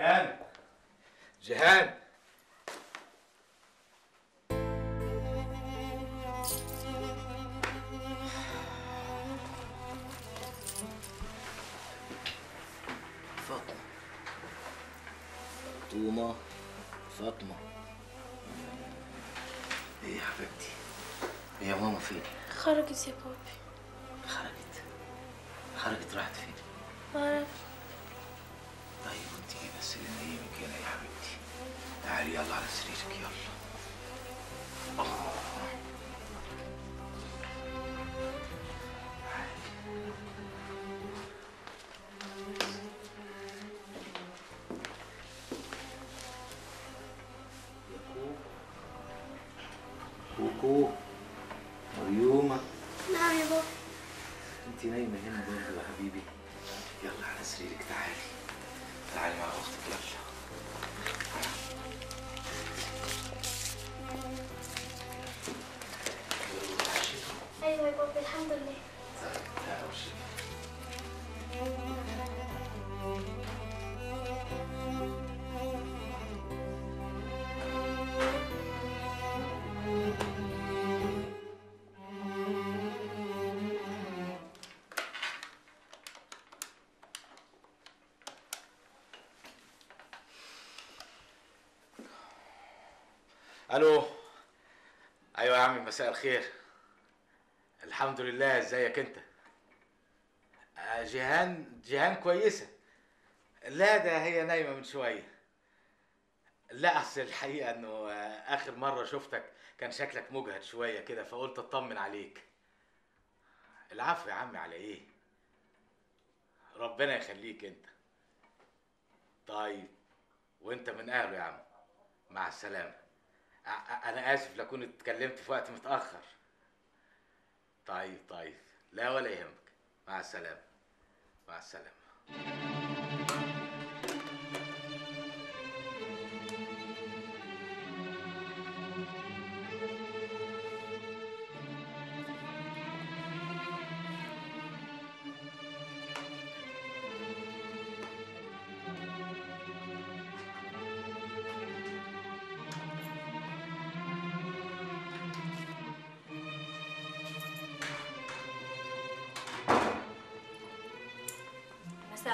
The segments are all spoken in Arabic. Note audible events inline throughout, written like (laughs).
جيهان جيهان فاطمة. فاطمة فاطمة. إيه يا حبيبتي؟ هي ماما فين؟ خرجت يا بابي. خرجت. خرجت راحت فين؟ معرفش طيب إيه بس اللي نايمك هنا يا حبيبتي. تعالي يلا على سريرك يلا. الله كوكو مريومة. نعم يا بابي انت نايمة هنا برضه يا حبيبي. يلا على سريرك تعالي. تعالي مع أختك يلا. أيوه يا بابي الحمد لله. ألو؟ أيوه يا عمي مساء الخير. الحمد لله إزيك أنت؟ آه، جيهان جيهان كويسة. لا ده هي نايمة من شوية. لا أصل الحقيقة إنه آه، آخر مرة شفتك كان شكلك مجهد شوية كده فقلت أطمن عليك. العفو يا عمي على إيه؟ ربنا يخليك أنت. طيب وأنت من أهله يا عم. مع السلامة. أنا آسف لكون اتكلمت في وقت متأخر. طيب طيب. لا ولا يهمك. مع السلامة. مع السلامة.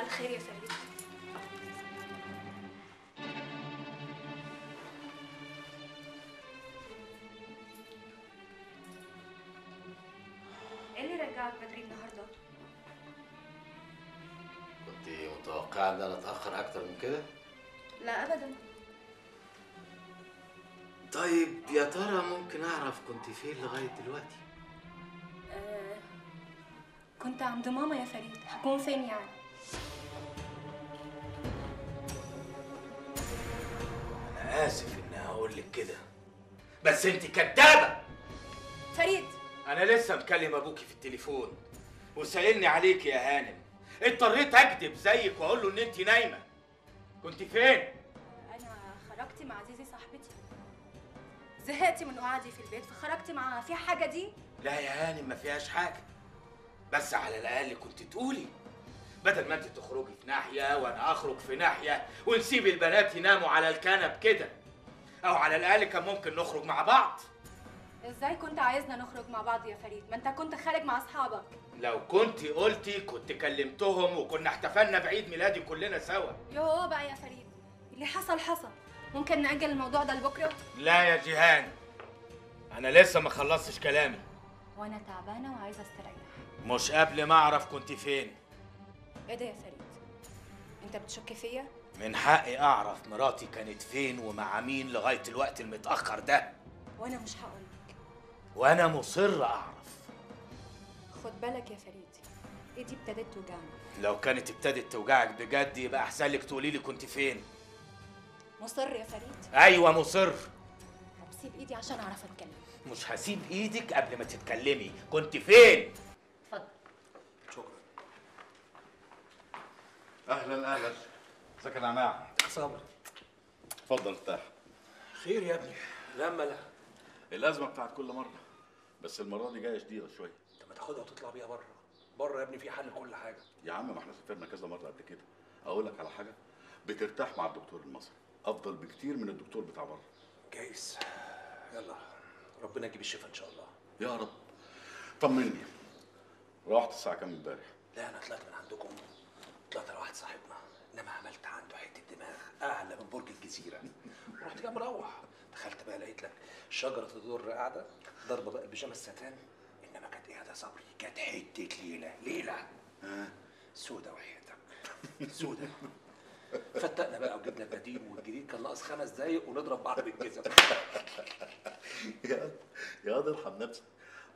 مساء الخير يا فريد إيه اللي رجعك بدري النهارده؟ كنت متوقعة إن أنا أتأخر أكتر من كده؟ لا ابدا. طيب يا ترى ممكن أعرف كنت فين لغاية دلوقتي؟ آه كنت عند ماما يا فريد. هكون فين يعني؟ أنا آسف إني هقول لك كده بس أنت كدابة. فريد. أنا لسه مكلم أبوكي في التليفون وسألني عليك يا هانم. اضطريت اكذب زيك وأقول له إن أنت نايمة. كنت فين؟ أنا خرجت مع زيزي صاحبتي. زهقت من قعدي في البيت فخرجت معاها. في حاجة دي؟ لا يا هانم ما فيهاش حاجة. بس على الأقل كنت تقولي. بدل ما انت تخرجي في ناحية وأنا أخرج في ناحية ونسيب البنات يناموا على الكنب كده. أو على الأقل كان ممكن نخرج مع بعض. إزاي كنت عايزنا نخرج مع بعض يا فريد؟ ما أنت كنت خارج مع أصحابك. لو كنت قلتي كنت كلمتهم وكنا احتفلنا بعيد ميلادي كلنا سوا. يوه بقى يا فريد اللي حصل حصل. ممكن نأجل الموضوع ده لبكرة؟ لا يا جيهان أنا لسه ما خلصتش كلامي. وأنا تعبانة وعايزة استريح. مش قبل ما أعرف كنت فين. إيه ده يا فريد؟ انت بتشك فيا؟ من حقي أعرف مراتي كانت فين ومع مين لغاية الوقت المتأخر ده. وأنا مش هقولك. وأنا مصر أعرف. خد بالك يا فريد ايدي ابتدت توجعني. لو كانت ابتدت توجعك بجد يبقى أحسن لك تقولي لي كنت فين. مصر يا فريد؟ أيوه مصر. طب سيب إيدي عشان أعرف أتكلم. مش هسيب إيدك قبل ما تتكلمي. كنت فين اتفضل شكرا أهلا أهلا. ازيك يا نعناع صبري اتفضل ارتاح. خير يا ابني. لما لا. الازمه بتاعت كل مرة. بس المرة دي جاية شديدة شوية. انت ما تاخدها وتطلع بيها بره. بره يا ابني في حل كل حاجة. يا عم ما إحنا سافرنا كذا مرة قبل كده. أقول لك على حاجة. بترتاح مع الدكتور المصري. أفضل بكتير من الدكتور بتاع بره. جايز يلا ربنا يجيب الشفاء إن شاء الله. يا رب. طمني. روحت الساعة كام امبارح؟ لا أنا طلعت من عندكم طلعت على واحد صاحبنا. إنما عملت عنده حتة دماغ أعلى من برج الجزيرة. ورحت جاي مروح. دخلت بقى لقيت لك شجرة الدر قاعدة ضربة بقى بيجامه الستان. إنما كانت إيه يا صبري. كانت حتة ليلة ليلة. سودة وحياتك. سودة. فتقنا بقى وجبنا القديم والجديد. كان ناقص خمس دقايق ونضرب بعض بالجزم. (laughs) يا يا واد ارحم نفسك.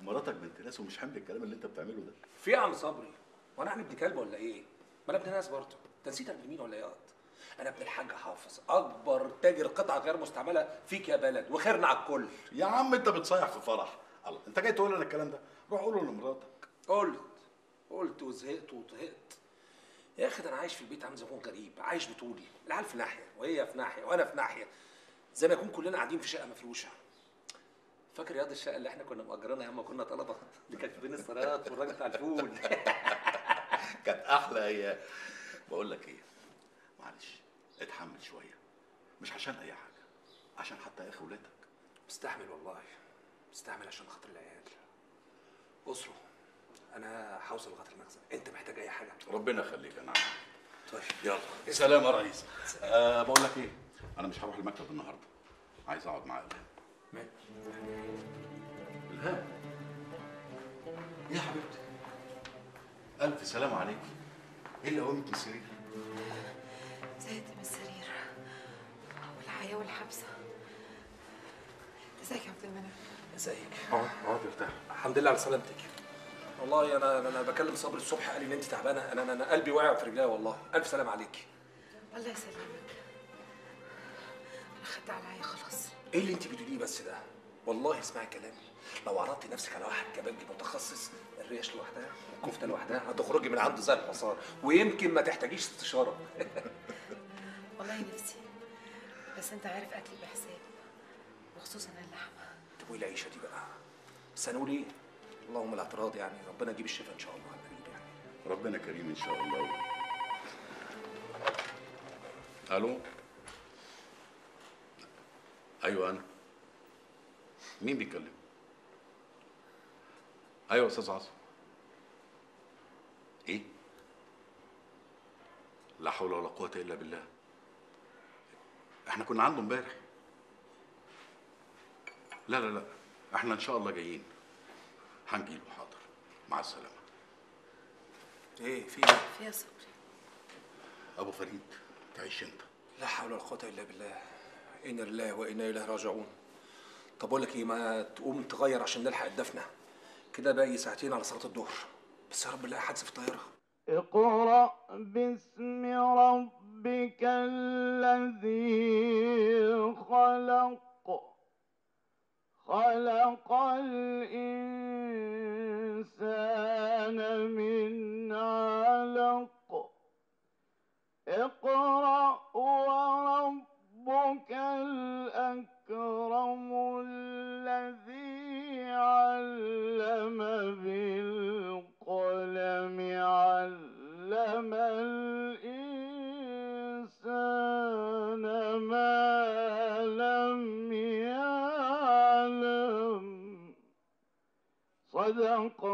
مراتك بنت ناس ومش حمل الكلام اللي انت بتعمله ده. في يا عم صبري. وأنا أنا ابن كلب ولا إيه؟ ما أنا ابن ناس برضه. أنت نسيت ابن مين ولا إيه؟ أنا ابن الحاج حافظ. أكبر تاجر قطع غير مستعملة فيك يا بلد وخيرنا على الكل. يا عم أنت بتصيح في فرح. الله أنت جاي تقول لنا الكلام ده؟ روح قوله لمراتك. قلت قلت وزهقت وطهقت يا أخي ده أنا عايش في البيت عامل أكون غريب عايش بطولي. العيال في ناحية وهي في ناحية وأنا في ناحية. زي ما يكون كلنا قاعدين في شقة مفروشة. فاكر ياض الشقة اللي إحنا كنا مأجرينها أيام ما كنا طلبة؟ اللي كانت بين السرايات والراجل بتاع الفول. (laughs) (laughs) كانت أحلى أيام بقول لك إيه؟ معلش اتحمل شوية. مش عشان أي حاجة عشان حتى أخي ولادك. مستحمل والله. مستحمل عشان خاطر العيال. أسرة أنا هوصل لغاية المخزن. أنت محتاج أي حاجة؟ ربنا يخليك. أنا. طيب. يلا. سلام يا ريس. أه بقول لك إيه؟ أنا مش هروح المكتب النهارده. عايز أقعد مع الهام الهام. إيه يا حبيبتي. ألف سلام عليك. إيه اللي قومك من السرير؟ زهقت من السرير والحياة والحبسة. ازيك يا عبد المنعم؟ ازيك اقعد اقعد ارتاح الحمد لله على سلامتك. والله أنا أنا أنا بكلم صبري الصبح قال لي إن أنت تعبانة. أنا أنا, أنا قلبي واقع في رجليا والله. ألف سلام عليك. الله يسلمك. أنا خدت عليا خلاص. إيه اللي أنت بتقوليه بس ده؟ والله اسمعي كلامي. لو عرضتي نفسك على واحد كبابجي متخصص الريش لوحدها والكفته لوحدها هتخرجي من عنده زي الحصان ويمكن ما تحتاجيش استشارة. (laughs) والله نفسي. بس انت عارف أكلي بحساب وخصوصا اللحمة. طب وايه العيشه دي بقى؟ بس هنقول إيه؟ اللهم الاعتراض يعني ربنا يجيب الشفاء إن شاء الله على يعني. ربنا كريم إن شاء الله. ألو؟ أيوه أنا. مين بيتكلم؟ أيوه يا أستاذ عاصم. إيه؟ لا حول ولا قوة إلا بالله. إحنا كنا عنده امبارح. لا لا لا. إحنا إن شاء الله جايين. هنجيله حاضر. مع السلامة. إيه في إيه؟ فيها صبري. أبو فريد تعيش أنت. لا حول ولا قوة إلا بالله. إنا لله وإنا إليه راجعون. طب أقول لك إيه ما تقوم تغير عشان نلحق الدفنة. كده باقي ساعتين على صلاة الظهر. بس يا رب نلاقي حادثه في الطيارة. اقرأ باسم ربك الذي خلق. خلق الإنسان من علق. اقرأ وربك الأكرم. صدق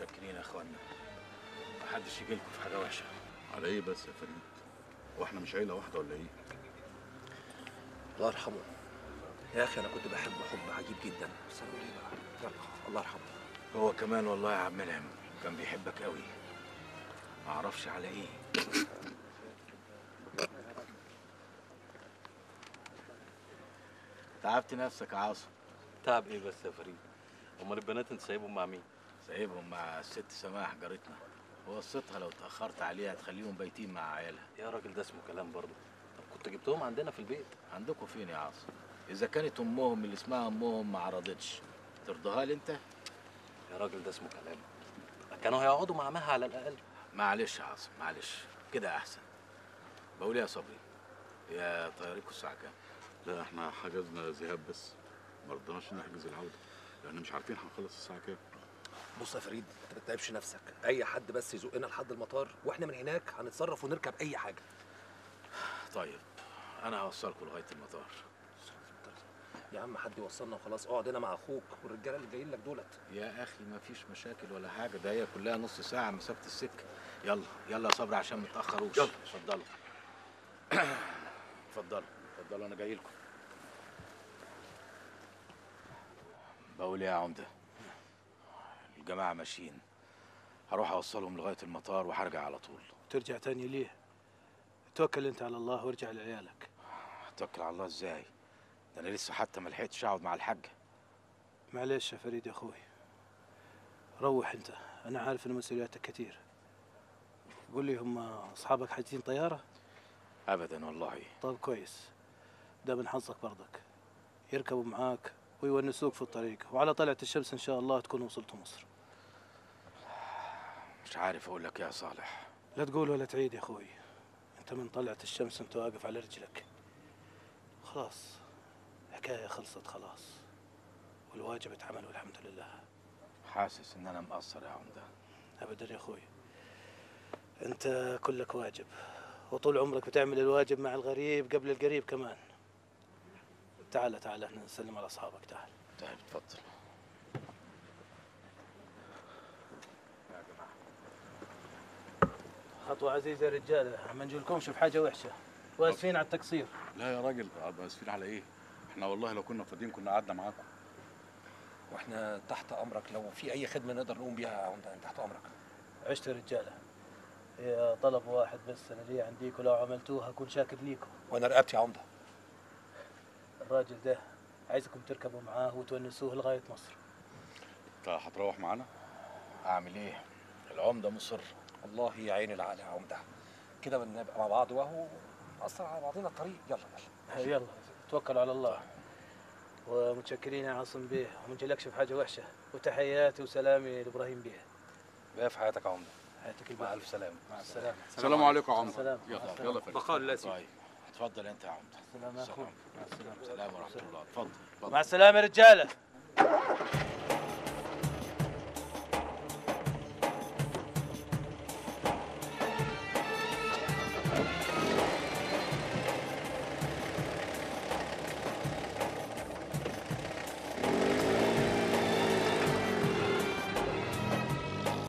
متشكرين يا اخوانا محدش يجي لكم في حاجة وحشة. على إيه بس يا فريد؟ وإحنا مش عيلة واحدة ولا إيه؟ الله يرحمه. يا أخي أنا كنت بحبه حب عجيب جدا. بس أنا إيه بقى. يلا الله يرحمه. هو كمان والله يا عم ملهم كان بيحبك قوي. ما أعرفش على إيه. تعبت نفسك يا عاصم. تعب إيه بس يا فريد؟ أمال البنات أنت سايبهم مع مين؟ سايبهم مع الست سماح جارتنا. وصيتها لو اتاخرت عليها تخليهم بايتين مع عيالها. يا راجل ده اسمه كلام برضه. طب كنت جبتهم عندنا في البيت؟ عندكم فين يا عاصم؟ إذا كانت أمهم اللي اسمها أمهم ما عرضتش. ترضاها لي أنت؟ يا راجل ده اسمه كلام. كانوا هيقعدوا مع مها على الأقل. معلش يا عاصم معلش. كده أحسن. بقول إيه يا صبري يا طياريكوا الساعة كام؟ لا إحنا حجزنا ذهاب بس. ما رضناش نحجز العودة. لأن مش عارفين هنخلص الساعة كام. بص يا فريد انت ما تتعبش نفسك. اي حد بس يزقنا لحد المطار وإحنا من هناك هنتصرف ونركب اي حاجة. طيب أنا هوصلكم لغاية المطار. يا عم حد يوصلنا وخلاص اقعد هنا مع أخوك والرجالة اللي جايين لك دولت. يا أخي ما فيش مشاكل ولا حاجة ده هي كلها نص ساعة مسافة السكة. يلا يلا يا صبري عشان ما تأخروش. يلا. اتفضلوا. (coughs) اتفضلوا اتفضلوا أنا جاي لكم. بقول إيه يا عمدة؟ الجماعه ماشيين. هروح أوصلهم لغاية المطار وهرجع على طول. ترجع تاني ليه؟ توكل أنت على الله وارجع لعيالك. اتوكل على الله إزاي؟ ده أنا لسه حتى ما لحقتش أقعد مع الحاجة معلش يا فريد يا أخوي. روح أنت. أنا عارف إن مسؤولياتك كتير. قول لي هم أصحابك حاجزين طيارة؟ ابدا والله. طيب كويس. ده من حظك برضك. يركبوا معاك ويونسوك في الطريق وعلى طلعة الشمس إن شاء الله تكون وصلت مصر. مش عارف أقول لك يا صالح. لا تقول ولا تعيد يا أخوي. أنت من طلعة الشمس أنت واقف على رجلك. خلاص حكاية خلصت خلاص. والواجب اتعمل والحمد لله. حاسس إن أنا مقصر يا عمده ابدا يا أخوي. أنت كلك واجب. وطول عمرك بتعمل الواجب مع الغريب قبل القريب كمان. تعال تعال إحنا نسلم على أصحابك تعال. طيب اتفضل خطوة عزيزة يا رجالة ما نجيلكمش في حاجة وحشة. واسفين على التقصير. لا يا راجل اسفين على إيه؟ إحنا والله لو كنا فاضيين كنا قعدنا معاكم. وإحنا تحت أمرك لو في أي خدمة نقدر نقوم بيها يا عمده تحت أمرك. عشت يا رجالة. هي طلب واحد بس أنا ليه عنديك ولو عملتوها أكون شاكر ليكم. وأنا رقبتي يا عمدة. الراجل ده عايزكم تركبوا معاه وتونسوه لغاية مصر. انت هتروح معانا؟ أعمل إيه؟ العمدة مصر. الله يعين العقل يا عمده. كده بنبقى مع بعض وهو نأثر على بعضنا الطريق. يلا يلا. يلا. توكلوا على الله. ومتشكرين يا عاصم بيه وما نجيلكش في حاجة وحشة. وتحياتي وسلامي لإبراهيم بيه بقى في حياتك يا عمده. حياتك مع ألف سلامة. مع السلامة. السلام عليكم يا عمده. سلام. يلا. يلا بقاء الله اتفضل أنت يا عمده. السلام يا أخوي. مع السلامة. سلام ورحمة الله. اتفضل مع السلامة يا رجالة.